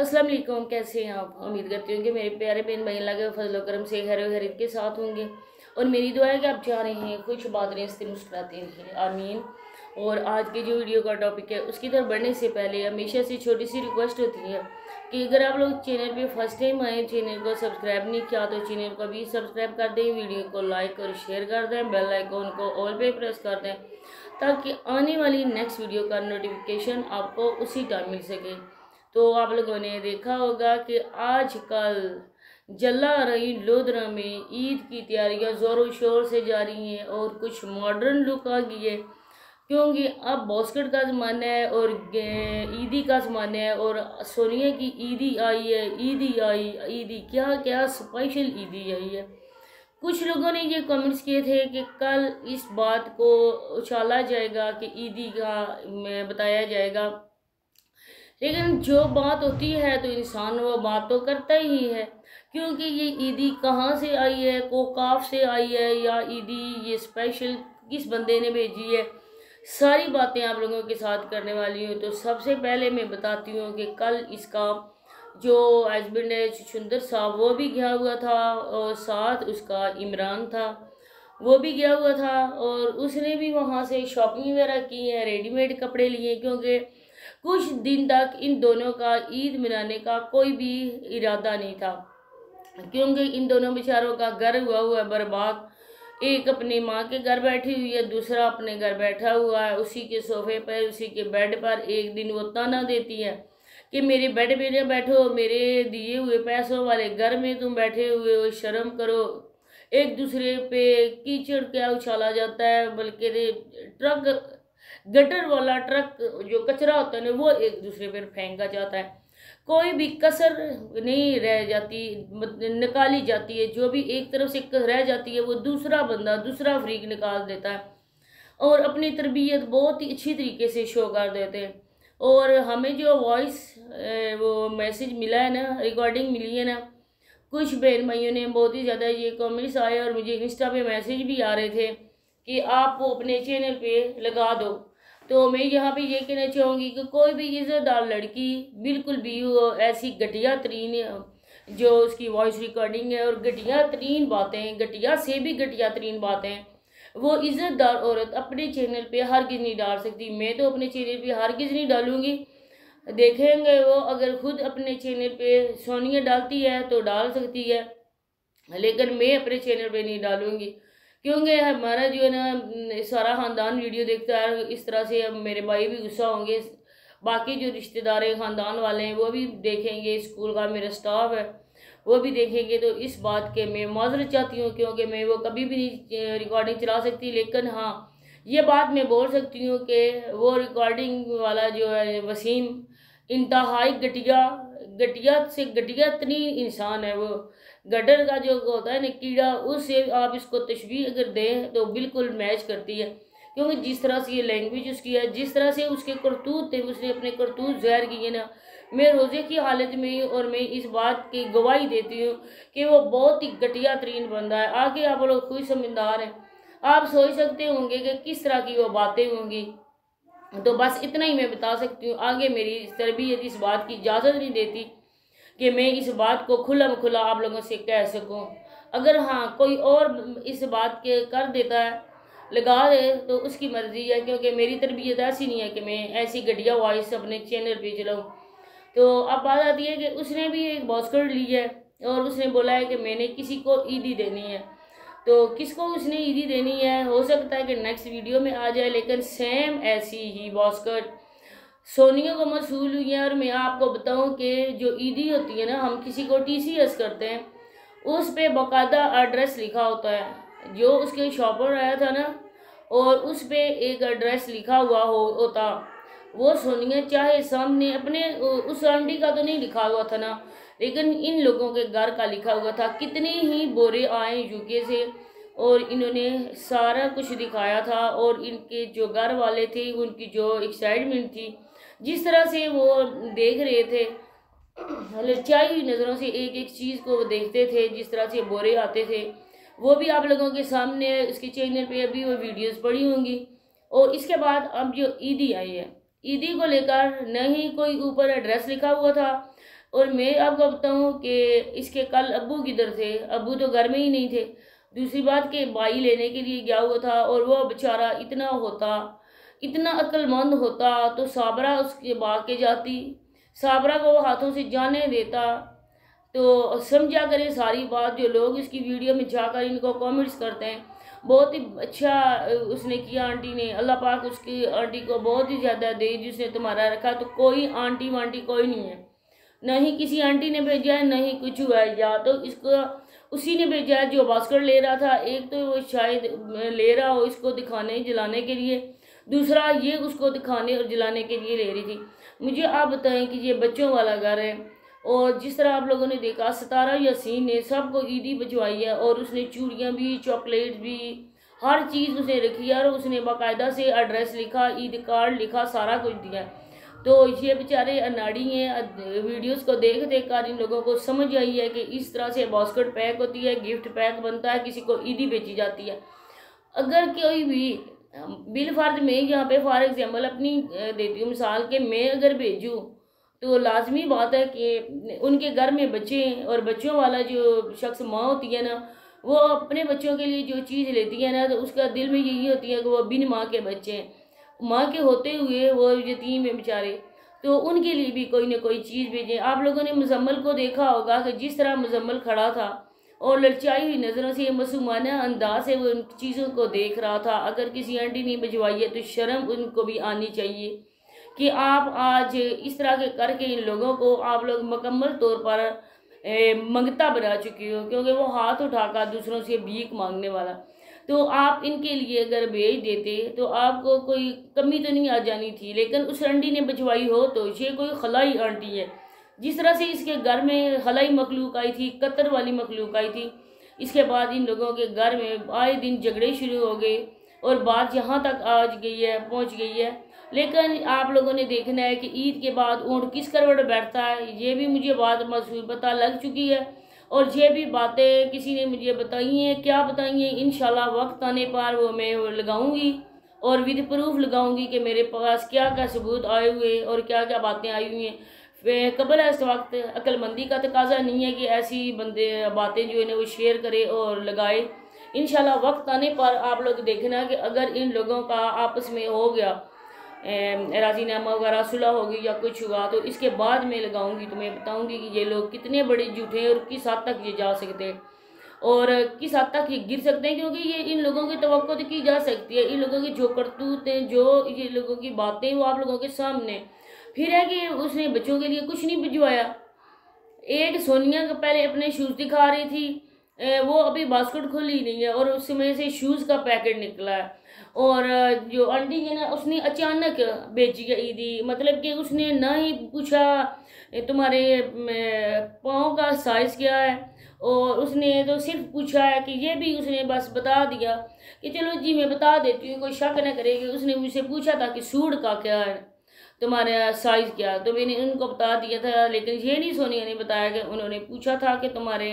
अस्सलाम वालेकुम कैसे हैं आप? उम्मीद करती हूँ कि मेरे प्यारे बहन भाई अल्लाह के फजल करम से खैर खरीद के साथ होंगे। और मेरी दुआ है कि आप जा रहे हैं, खुश बात रहे से मुस्कुराते हैं आमीन। और आज के जो वीडियो का टॉपिक है, उसकी तरफ़ बढ़ने से पहले हमेशा से छोटी सी रिक्वेस्ट होती है कि अगर आप लोग चैनल पे फ़र्स्ट टाइम आए चैनल को सब्सक्राइब नहीं किया तो चैनल को भी सब्सक्राइब कर दें, वीडियो को लाइक और शेयर कर दें बेल आइकॉन को ऑल पे प्रेस कर दें, ताकि आने वाली नेक्स्ट वीडियो का नोटिफिकेशन आपको उसी टाइम मिल सके। तो आप लोगों ने देखा होगा कि आजकल जला रही लोधरा में ईद की तैयारियाँ ज़ोरों शोर से जारी हैं और कुछ मॉडर्न लुक आ गई है। क्योंकि अब बॉस्कट का ज़माना है और ईदी का ज़माना है और सोनिया की ईदी आई है, ईदी आई, ईदी क्या क्या स्पेशल ईदी आई है। कुछ लोगों ने ये कमेंट्स किए थे कि कल इस बात को उछाला जाएगा कि ईदी का बताया जाएगा। लेकिन जो बात होती है तो इंसान वो बात तो करता ही है। क्योंकि ये ईदी कहाँ से आई है, कोकाफ से आई है, या ईदी ये स्पेशल किस बंदे ने भेजी है? सारी बातें आप लोगों के साथ करने वाली हूँ। तो सबसे पहले मैं बताती हूँ कि कल इसका जो हस्बैंड है सुंदर साहब, वो भी गया हुआ था और साथ उसका इमरान था। वो भी गया हुआ था और उसने भी वहाँ से शॉपिंग वगैरह की है रेडीमेड कपड़े लिए, क्योंकि कुछ दिन तक इन दोनों का ईद मनाने का कोई भी इरादा नहीं था। क्योंकि इन दोनों बेचारों का घर हुआ हुआ बर्बाद। एक अपनी माँ के घर बैठी हुई है, दूसरा अपने घर बैठा हुआ है। उसी के सोफे पर उसी के बेड पर एक दिन वो ताना देती है कि मेरे बेड पे ना बैठो, मेरे दिए हुए पैसों वाले घर में तुम बैठे हुए हो, शर्म करो। एक दूसरे पे कीचड़ क्या उछाला जाता है, बल्कि ट्रक गटर वाला ट्रक, जो कचरा होता है ना, वो एक दूसरे पर फेंका जाता है। कोई भी कसर नहीं रह जाती निकाली जाती है। जो भी एक तरफ़ से रह जाती है, वो दूसरा बंदा, दूसरा फ्रीक निकाल देता है। और अपनी तरबियत बहुत ही अच्छी तरीके से शो कर देते हैं। और हमें जो वॉइस वो मैसेज मिला है ना रिकॉर्डिंग मिली है ना, कुछ बहन भाइयों ने बहुत ही ज़्यादा ये कमेंट्स आए और मुझे इंस्टा पे मैसेज भी आ रहे थे। कि आप वो अपने चैनल पे लगा दो। तो मैं यहाँ पे ये कहना चाहूँगी कि कोई भी इज़्ज़तदार लड़की, बिल्कुल भी ऐसी घटिया तरीन, जो उसकी वॉइस रिकॉर्डिंग है और घटिया तरीन बातें, घटिया से भी घटिया तरीन बातें, वो इज़्ज़तदार औरत अपने चैनल पे हर किस नहीं डाल सकती। मैं तो अपने चैनल पे हर किस नहीं डालूँगी। देखेंगे वो अगर खुद अपने चैनल पे सोनिया डालती है तो डाल सकती है, लेकिन मैं अपने चैनल पे नहीं डालूँगी। क्योंकि हमारा जो है ना सारा ख़ानदान वीडियो देखता है, इस तरह से मेरे भाई भी गुस्सा होंगे। बाकी जो रिश्तेदार हैं, ख़ानदान वाले हैं, वो भी देखेंगे, स्कूल का मेरा स्टाफ है, वो भी देखेंगे। तो इस बात के मैं माजरत चाहती हूँ, क्योंकि मैं वो कभी भी नहीं रिकॉर्डिंग चला सकती, लेकिन हाँ ये बात मैं बोल सकती हूँ कि वो रिकॉर्डिंग वाला जो है, वसीम इंतहाई घटिया घटिया से घटिया इतनी इंसान है वो। गटर का जो होता है ना, कीड़ा, उससे आप इसको तशबी अगर दें तो बिल्कुल मैच करती है। क्योंकि जिस तरह से ये लैंग्वेज उसकी है, जिस तरह से उसके करतूत थे, उसने अपने करतूत जहर किए ना। मैं रोज़े की हालत में और मैं इस बात की गवाही देती हूँ कि वो बहुत ही घटिया तरीन बंदा है। आगे आप लोग खुद समझदार हैं। आप सोच सकते होंगे कि किस तरह की वो बातें होंगी। तो बस इतना ही मैं बता सकती हूँ। आगे मेरी तरबियत इस बात की इजाज़त नहीं देती कि मैं इस बात को खुला खुला आप लोगों से कह सकूँ। अगर हाँ कोई और इस बात के कर देता है, लगा दे तो उसकी मर्ज़ी है, क्योंकि मेरी तरबियत ऐसी नहीं है कि मैं ऐसी घटिया वॉइस अपने चैनल पे चलाऊँ। तो अब बात आती है कि उसने भी एक बॉस्कर ली है और उसने बोला है कि मैंने किसी को ईदी देनी है। तो किसको उसने ईदी देनी है? हो सकता है कि नेक्स्ट वीडियो में आ जाए, लेकिन सेम ऐसी ही बॉस्कट सोनिया को मसूल हुई है और मैं आपको बताऊँ कि जो ईदी होती है ना, हम किसी को टीसीएस करते हैं, उस पर बाकायदा एड्रेस लिखा होता है। जो उसके शॉपर आया था ना, और उस पर एक एड्रेस लिखा हुआ हो, होता। वो सोनिया चाहे सामने अपने, उस आंटी का तो नहीं लिखा हुआ था ना। लेकिन इन लोगों के घर का लिखा हुआ था, कितने ही बोरे आए यूके से, और इन्होंने सारा कुछ दिखाया था, और इनके जो घर वाले थे, उनकी जो एक्साइटमेंट थी, जिस तरह से वो देख रहे थे लचाई हुई नज़रों से एक एक चीज़ को देखते थे, जिस तरह से बोरे आते थे, वो भी आप लोगों के सामने इसके चैनल पे अभी वो वीडियोस पड़ी होंगी। और इसके बाद अब जो ईदी आई है, ईदी को लेकर न ही कोई ऊपर एड्रेस लिखा हुआ था और मैं आपको बताऊँ कि इसके कल अबू किधर थे? अबू तो घर में ही नहीं थे। दूसरी बात के भाई लेने के लिए गया हुआ था और वह बेचारा इतना होता, इतना अक्लमंद होता तो साबरा उसके भाग के जाती। साबरा को वो हाथों से जाने देता। तो समझा करें सारी बात, जो लोग इसकी वीडियो में जाकर इनको कमेंट्स करते हैं। बहुत ही अच्छा उसने किया आंटी ने। अल्लाह पाक उसकी आंटी को बहुत ही ज़्यादा दे जिसने तुम्हारा रखा। तो कोई आंटी वांटी कोई नहीं है। न ही किसी आंटी ने भेजा है न ही कुछ हुआ है। या तो इसको, उसी ने भेजा है जो बास्कर ले रहा था। एक तो वो शायद ले रहा हो इसको दिखाने, जलाने के लिए। दूसरा ये उसको दिखाने और जलाने के लिए ले रही थी। मुझे आप बताएँ कि ये बच्चों वाला घर है। और जिस तरह आप लोगों ने देखा, सतारा यासीन ने सबको ईदी बचवाई है और उसने चूड़ियाँ भी चॉकलेट भी, हर चीज़ उसने रखी है और उसने बाकायदा से एड्रेस लिखा, ईद कार्ड लिखा, सारा कुछ दिया तो ये बेचारे अनाड़ी हैं वीडियोस को देख देख कर इन लोगों को समझ आई है कि इस तरह से बास्केट पैक होती है गिफ्ट पैक बनता है, किसी को ईदी बेची जाती है। अगर कोई भी, बिल फ़र्ज़ में यहाँ पे फॉर एग्जांपल अपनी देती हूँ मिसाल के मैं अगर भेजूँ तो लाजमी बात है कि उनके घर में बच्चे और बच्चों वाला जो शख्स माँ होती है ना, वो अपने बच्चों के लिए जो चीज़ लेती है ना तो उसका दिल में यही होती है कि वो बिन माँ के बच्चे हैं। माँ के होते हुए वो यतीम है बेचारे। तो उनके लिए भी कोई ना कोई चीज़ भेजें। आप लोगों ने मुजम्मल को देखा होगा कि जिस तरह मुजम्मल खड़ा था और ललचाई हुई नज़रों से, मासूमाना अंदाज से वो उन चीज़ों को देख रहा था। अगर किसी आंटी ने भिजवाई है तो शर्म उनको भी आनी चाहिए कि आप आज इस तरह के करके इन लोगों को आप लोग मुकम्मल तौर पर मंगता बना चुकी हो, क्योंकि वो हाथ उठाकर दूसरों से भीख मांगने वाला। तो आप इनके लिए अगर भेज देते तो आपको कोई कमी तो नहीं आ जानी थी, लेकिन उस आंटी ने भिजवाई हो तो ये कोई खलाई आंटी है। जिस तरह से इसके घर में खलाई मखलूक आई थी कतर वाली मखलूक आई थी, इसके बाद इन लोगों के घर में आए दिन झगड़े शुरू हो गए और बात यहाँ तक आज गई है, पहुँच गई है। लेकिन आप लोगों ने देखना है कि ईद के बाद ऊँट किस करवट बैठता है, ये भी मुझे बात महसूस पता लग चुकी है। और ये भी बातें किसी ने मुझे बताई हैं, क्या बताई हैं इन वक्त आने पर वो मैं लगाऊँगी और विद प्रूफ लगाऊँगी कि मेरे पास क्या क्या सबूत आए हुए और क्या क्या बातें आई हुई हैं। कबल है इस वक्त, अक्लमंदी का तकाजा नहीं है कि ऐसी बंदे, बातें जो है वो शेयर करे और लगाए। इन वक्त आने पर आप लोग देखना कि अगर इन लोगों का आपस में हो गया राजीनामा वगैरह सुलह होगी या कुछ हुआ तो इसके बाद मैं लगाऊँगी। तो मैं बताऊँगी कि ये लोग कितने बड़े झूठे हैं और किस हद तक ये जा सकते हैं और किस हद तक ये गिर सकते हैं, क्योंकि ये इन लोगों की तो की जा सकती है। इन लोगों की जो करतूत हैं, जो ये लोगों की बातें वो आप लोगों के सामने फिर है कि उसने बच्चों के लिए कुछ नहीं भिजवाया। एक सोनिया का पहले अपने शूज़ दिखा रही थी वो अभी बास्केट खोली नहीं है और उसमें से शूज़ का पैकेट निकला है। और जो आंटी है ना, उसने अचानक बेची है ईदी मतलब कि उसने ना ही पूछा तुम्हारे पाँव का साइज़ क्या है? और उसने तो सिर्फ़ पूछा है कि ये भी उसने बस बता दिया कि चलो जी, मैं बता देती हूँ, कोई शक न करेगी उसने मुझसे पूछा था कि सूट का क्या है, तुम्हारा साइज़ क्या तो मैंने उनको बता दिया था, लेकिन ये नहीं सोनिया ने बताया कि उन्होंने पूछा था कि तुम्हारे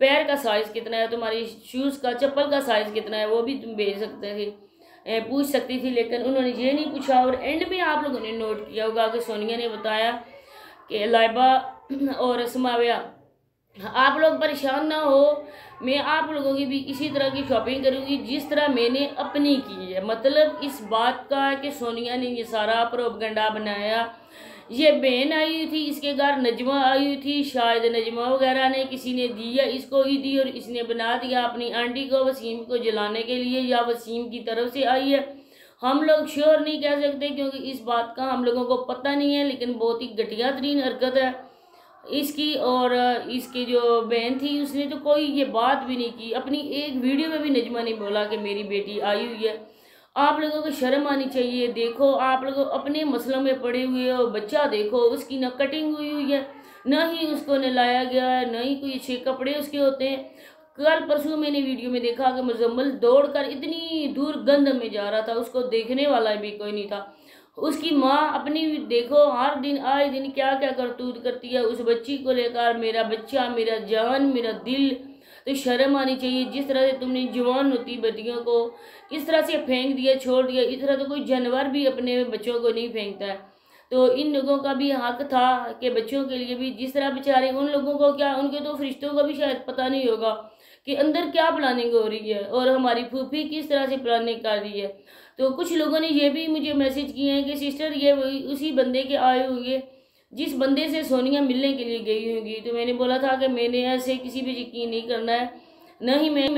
पैर का साइज़ कितना है, तुम्हारी शूज़ का, चप्पल का साइज़ कितना है, वो भी तुम भेज सकते थे। पूछ सकती थी, लेकिन उन्होंने ये नहीं पूछा और एंड में आप लोगों ने नोट किया होगा कि सोनिया ने बताया कि लाइबा और समाविया, आप लोग परेशान ना हो, मैं आप लोगों की भी इसी तरह की शॉपिंग करूँगी, जिस तरह मैंने अपनी की है। मतलब इस बात का है कि सोनिया ने ये सारा प्रोपगंडा बनाया ये बहन आई हुई थी, इसके घर नजमा आई हुई थी, शायद नजमा वगैरह ने किसी ने दिया इसको ही दी और इसने बना दिया अपनी आंटी को, वसीम को जलाने के लिए या वसीम की तरफ़ से आई है। हम लोग श्योर नहीं कह सकते क्योंकि इस बात का हम लोगों को पता नहीं है, लेकिन बहुत ही घटिया तरीन हरकत है। इसकी और इसकी जो बहन थी, उसने तो कोई ये बात भी नहीं की। अपनी एक वीडियो में भी नजमा ने बोला कि मेरी बेटी आई हुई है। आप लोगों को शर्म आनी चाहिए, देखो, आप लोग अपने मसलों में पड़े हुए हो, बच्चा देखो, उसकी ना कटिंग हुई हुई है, ना ही उसको नलाया गया है, ना ही कोई अच्छे कपड़े उसके होते हैं। कल परसों मैंने वीडियो में देखा कि मुजम्मल दौड़ कर इतनी दूर गंद में जा रहा था, उसको देखने वाला भी कोई नहीं था। उसकी माँ अपनी, देखो, हर दिन, आए दिन क्या क्या करतूत करती है, उस बच्ची को लेकर, मेरा बच्चा, मेरा जान, मेरा दिल तो शर्म आनी चाहिए। जिस तरह से तुमने जवान होती बेटियों को इस तरह से फेंक दिया, छोड़ दिया, इस तरह तो कोई जानवर भी अपने बच्चों को नहीं फेंकता। है तो इन लोगों का भी हक था कि बच्चों के लिए भी, जिस तरह बेचारे उन लोगों को क्या, उनके तो फरिश्तों का भी शायद पता नहीं होगा कि अंदर क्या प्लानिंग हो रही है और हमारी फूफी किस तरह से प्लानिंग कर रही है। तो कुछ लोगों ने ये भी मुझे मैसेज किए हैं कि सिस्टर ये उसी बंदे के आए होंगे। जिस बंदे से सोनिया मिलने के लिए गई होगी तो मैंने बोला था कि मैंने ऐसे किसी पर यकीन नहीं करना है। न ही मैं